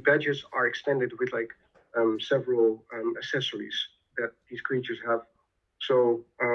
badges are extended with like um, several um, accessories that these creatures have. So uh,